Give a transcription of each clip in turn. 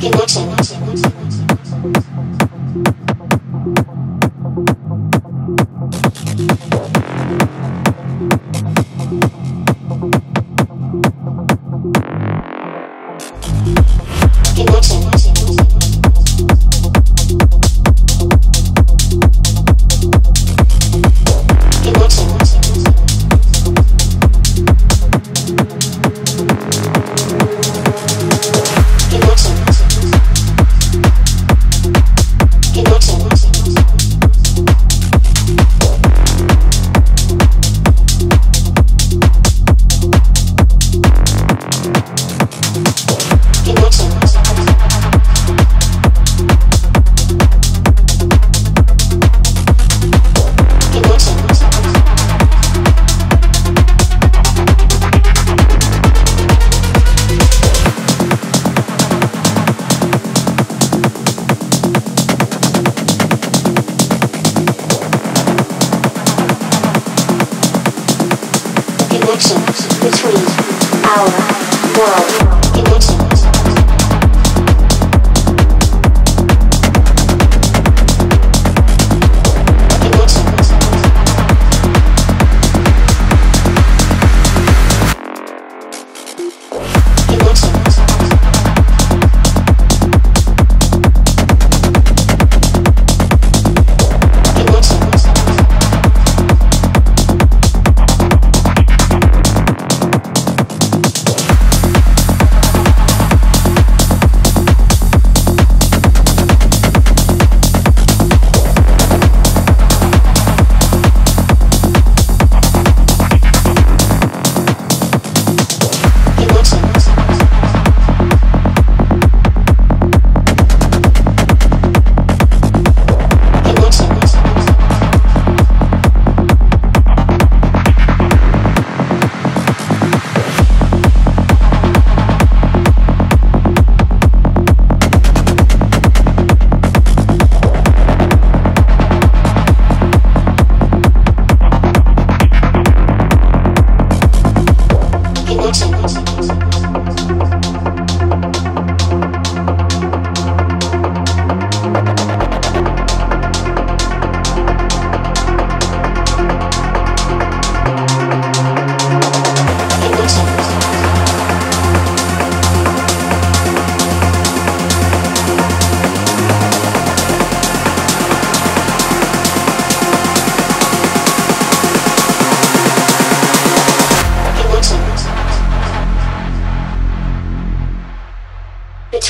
keep watching watching three, our world.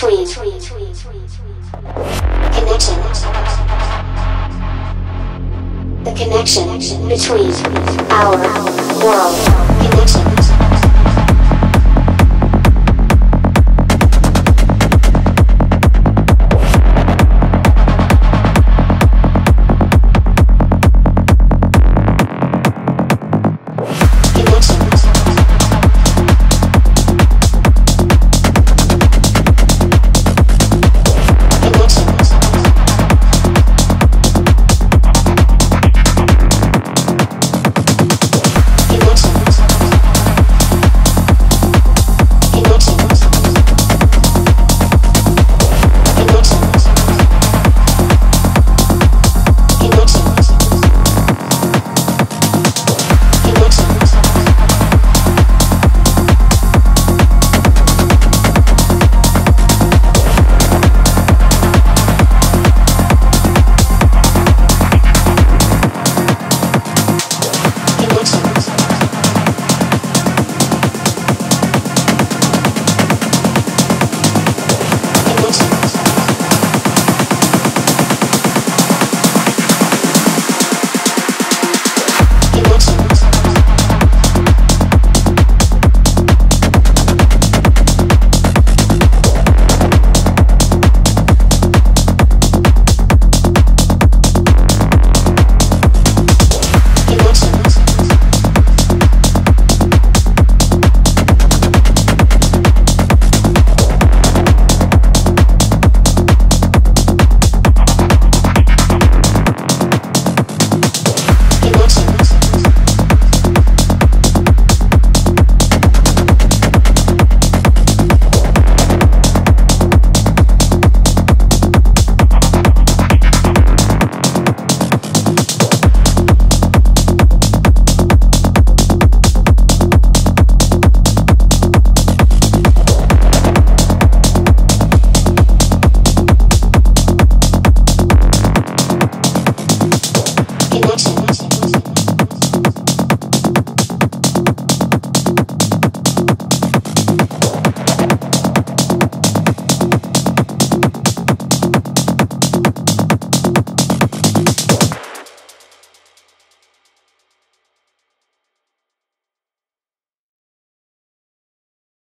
Between. Connection. The connection between our world. Connection.